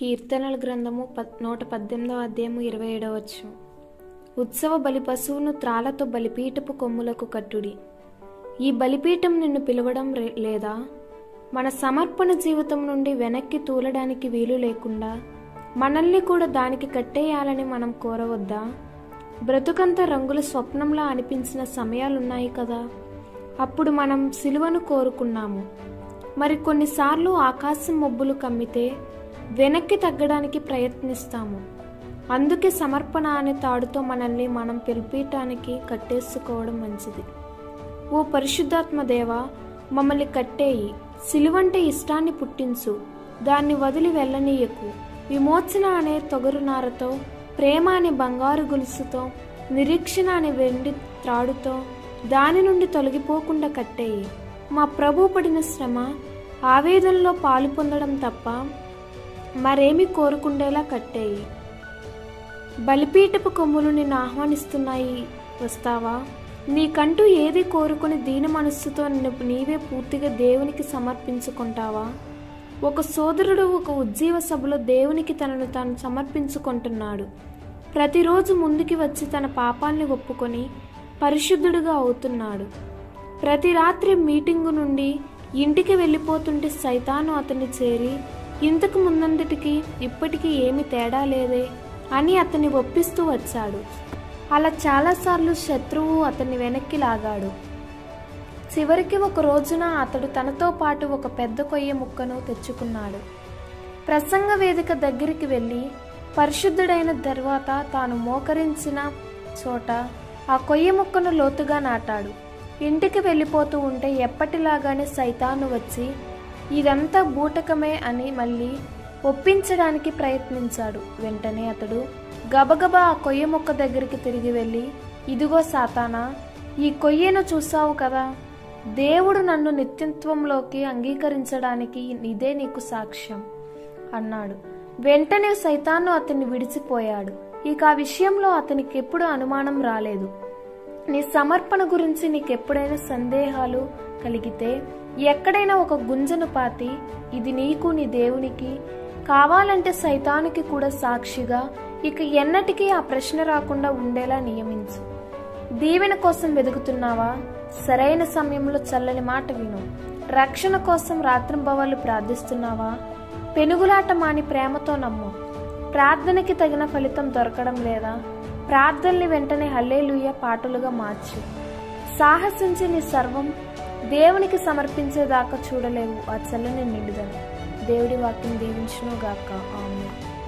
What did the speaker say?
కీర్తనల గ్రంథము పద్ నూట పద్దెనిమిదవ అధ్యాయము ఇరవై ఏడవచ్చు ఉత్సవ బలి పశువును త్రాలతో బలిపీఠపు కొమ్ములకు కట్టుడి. ఈ బలిపీఠం నిన్ను పిలవడం లేదా? మన సమర్పణ జీవితం నుండి వెనక్కి తూలడానికి వీలు లేకుండా మనల్ని కూడా దానికి కట్టేయాలని మనం కోరవద్దా? బ్రతుకంత రంగుల స్వప్నంలా అనిపించిన సమయాలున్నాయి కదా. అప్పుడు మనం సిలువను కోరుకున్నాము. మరి కొన్నిసార్లు ఆకాశం మబ్బులు కమ్మితే వెనక్కి తగ్గడానికి ప్రయత్నిస్తాము. అందుకే సమర్పణ అనే తాడుతో మనల్ని మనం పిలిపీటానికి కట్టేసుకోవడం మంచిది. ఓ పరిశుద్ధాత్మ దేవ మమ్మల్ని కట్టేయి. సిలువంటే ఇష్టాన్ని పుట్టించు. దాన్ని వదిలి వెళ్ళనీయకు. విమోచన అనే తొగరునారతో ప్రేమ అనే బంగారు గొలుసుతో నిరీక్షణ అనే వెండి త్రాడుతో దాని నుండి తొలగిపోకుండా కట్టేయి. మా ప్రభు పడిన శ్రమ ఆవేదనలో పాలు పొందడం తప్ప మరేమి కోరుకుండేలా కట్టేయి. బలిపీఠపు కొమ్ములు నిన్ను ఆహ్వానిస్తున్నాయి వస్తావా? నీకంటూ ఏది కోరుకుని దీన మనస్సుతో నిన్ను నీవే పూర్తిగా దేవునికి సమర్పించుకుంటావా? ఒక సోదరుడు ఒక ఉజ్జీవ సభలో దేవునికి తనను తాను సమర్పించుకుంటున్నాడు. ప్రతిరోజు ముందుకి వచ్చి తన పాపాల్ని ఒప్పుకొని పరిశుద్ధుడుగా అవుతున్నాడు. ప్రతి రాత్రి మీటింగు నుండి ఇంటికి వెళ్ళిపోతుంటే సైతాను అతన్ని చేరి ఇంతకు ముందంతటికి ఇప్పటికీ ఏమి తేడా లేదే అని అతన్ని ఒప్పిస్తూ వచ్చాడు. అలా చాలాసార్లు శత్రువు అతన్ని వెనక్కి లాగాడు. చివరికి ఒక రోజున అతడు తనతో పాటు ఒక పెద్ద కొయ్య ముక్కను తెచ్చుకున్నాడు. ప్రసంగ వేదిక దగ్గరికి వెళ్ళి పరిశుద్ధుడైన తర్వాత తాను మోకరించిన చోట ఆ కొయ్య ముక్కను లోతుగా నాటాడు. ఇంటికి వెళ్ళిపోతూ ఉంటే ఎప్పటిలాగానే సైతాను వచ్చి ఇదంతా బూటకమే అని మళ్ళీ ఒప్పించడానికి ప్రయత్నించాడు. వెంటనే అతడు గబగబా ఆ కొయ్య మొక్క దగ్గరికి తిరిగి వెళ్ళి ఇదిగో సాతానా ఈ కొయ్యను చూసావు కదా. దేవుడు నన్ను నిత్యత్వంలోకి అంగీకరించడానికి ఇదే నీకు సాక్ష్యం అన్నాడు. వెంటనే సైతాను అతన్ని విడిచిపోయాడు. ఇక ఆ విషయంలో అతనికి ఎప్పుడు అనుమానం రాలేదు. నీ సమర్పణ గురించి నీకెప్పుడైనా సందేహాలు కలిగితే ఎక్కడైనా ఒక గుంజను పాతి ఇది నీకు నీ దేవునికి కావాలంటే సైతానికి కూడా సాక్షిగా ఇక ఎన్నటికీ ఆ ప్రశ్న రాకుండా ఉండేలా నియమించు. దీవెన కోసం వెతుకుతున్నావా సరైన సమయంలో చల్లని మాట విను. రక్షణ కోసం రాత్రింబవళ్ళు ప్రార్థిస్తున్నావా? పెనుగులాట మాని ప్రేమతో నమ్ము. ప్రార్థనకి తగిన ఫలితం దొరకడం లేదా? ప్రార్థనని వెంటనే హల్లేలుయ్య పాటలుగా మార్చు. సాహసించి నీ సర్వం దేవునికి సమర్పించేదాకా చూడలేవు. ఆ చల్లని నిండుదను. దేవుడి వాక్యం దీవించును గాక ఆమె